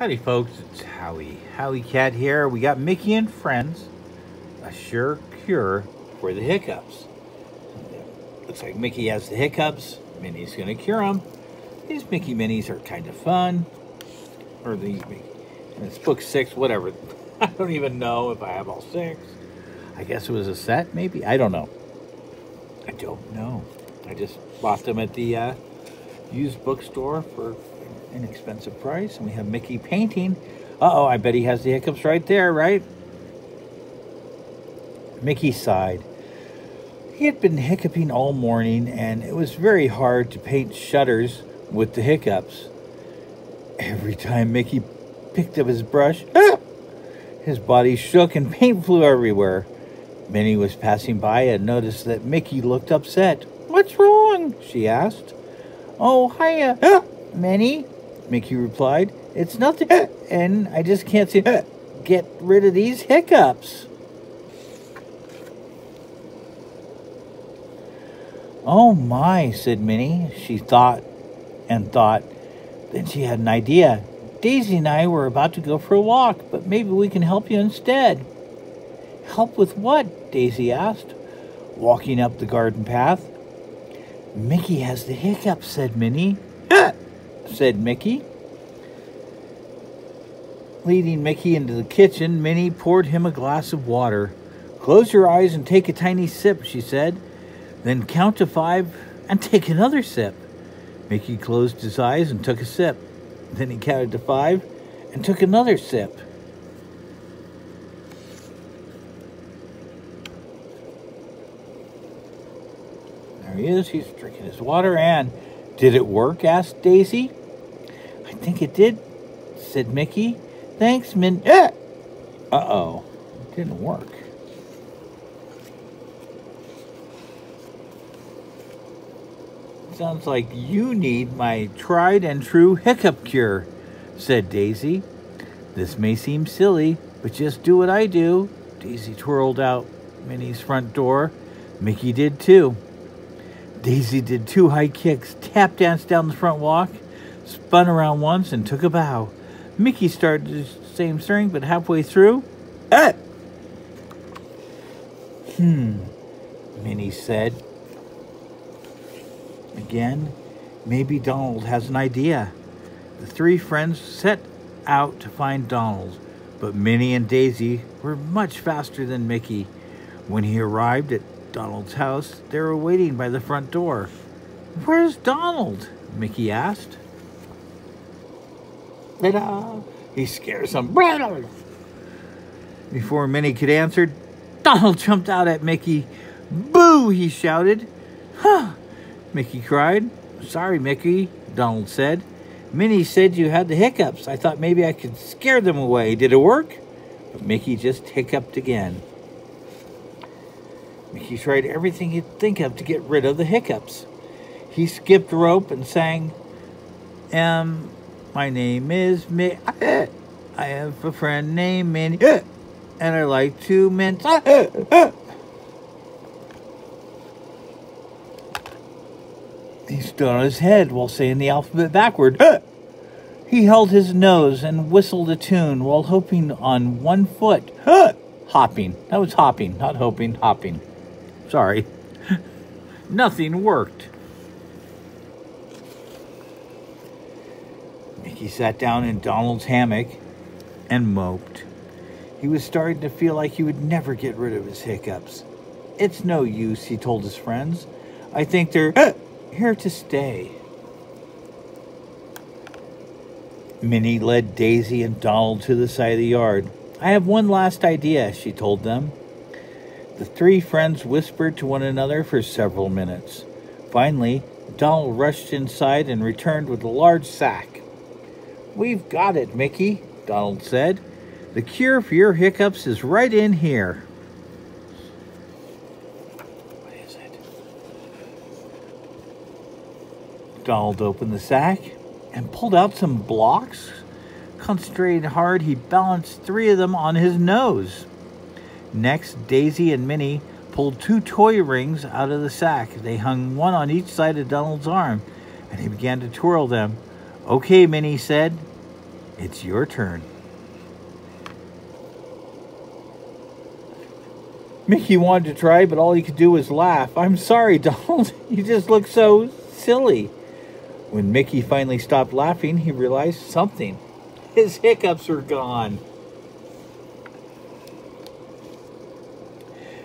Howdy, folks. It's Howie. Howie Cat here. We got Mickey and Friends, a sure cure for the hiccups. Looks like Mickey has the hiccups. Minnie's going to cure them. These Mickey Minis are kind of fun. Or these Mickey. And it's book six, whatever. I don't even know if I have all six. I guess it was a set, maybe? I don't know. I don't know. I just bought them at the uh, used bookstore for inexpensive price. And we have Mickey painting. Uh-oh, I bet he has the hiccups right there, right? Mickey sighed. He had been hiccuping all morning, and it was very hard to paint shutters with the hiccups. Every time Mickey picked up his brush, ah! his body shook and paint flew everywhere. Minnie was passing by and noticed that Mickey looked upset. What's wrong? she asked. Oh, hiya, ah! Minnie, Mickey replied. It's nothing, and I just can't seem to get rid of these hiccups. Oh my, said Minnie. She thought and thought. Then she had an idea. Daisy and I were about to go for a walk, but maybe we can help you instead. Help with what? Daisy asked, walking up the garden path. Mickey has the hiccups, said Minnie. said Mickey. Leading Mickey into the kitchen, Minnie poured him a glass of water. Close your eyes and take a tiny sip, she said. Then count to five and take another sip. Mickey closed his eyes and took a sip. Then he counted to five and took another sip. There he is. He's drinking his water. And did it work? asked Daisy. I think it did, said Mickey. Thanks, Min. Uh oh. It didn't work. Sounds like you need my tried and true hiccup cure, said Daisy. This may seem silly, but just do what I do. Daisy twirled out Minnie's front door. Mickey did too. Daisy did two high kicks, tap danced down the front walk, spun around once, and took a bow. Mickey started the same string, but halfway through, ah! Hmm, Minnie said. Again, maybe Donald has an idea. The three friends set out to find Donald, but Minnie and Daisy were much faster than Mickey. When he arrived at Donald's house, they were waiting by the front door. Where's Donald? Mickey asked. He scares them. Before Minnie could answer, Donald jumped out at Mickey. Boo! he shouted. Huh! Mickey cried. Sorry, Mickey, Donald said. Minnie said you had the hiccups. I thought maybe I could scare them away. Did it work? But Mickey just hiccuped again. Mickey tried everything he'd think of to get rid of the hiccups. He skipped rope and sang, um, my name is Mick. I have a friend named Minnie, and I like to mince. He stood on his head while saying the alphabet backward. He held his nose and whistled a tune while hopping on one foot. Hopping. That was hopping, not hoping, hopping. Sorry. Nothing worked. Mickey sat down in Donald's hammock and moped. He was starting to feel like he would never get rid of his hiccups. It's no use, he told his friends. I think they're here to stay. Minnie led Daisy and Donald to the side of the yard. I have one last idea, she told them. The three friends whispered to one another for several minutes. Finally, Donald rushed inside and returned with a large sack. We've got it, Mickey, Donald said. The cure for your hiccups is right in here. What is it? Donald opened the sack and pulled out some blocks. Concentrating hard, he balanced three of them on his nose. Next, Daisy and Minnie pulled two toy rings out of the sack. They hung one on each side of Donald's arm, and he began to twirl them. Okay, Minnie said. It's your turn. Mickey wanted to try, but all he could do was laugh. I'm sorry, Donald. You just look so silly. When Mickey finally stopped laughing, he realized something. His hiccups were gone.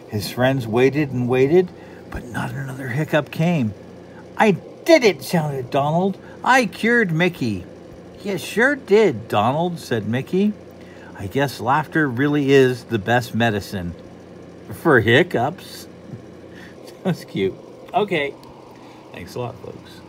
His friends waited and waited, but not another hiccup came. I did it, shouted Donald. I cured Mickey. You sure did, Donald, said Mickey. I guess laughter really is the best medicine for hiccups. That's cute. Okay. Thanks a lot, folks.